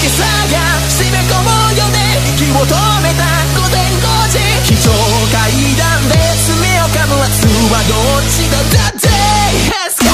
気さが締め込むよね。息を止めた。午前5時非常階段で爪を噛む圧はどっちだだって Let's go!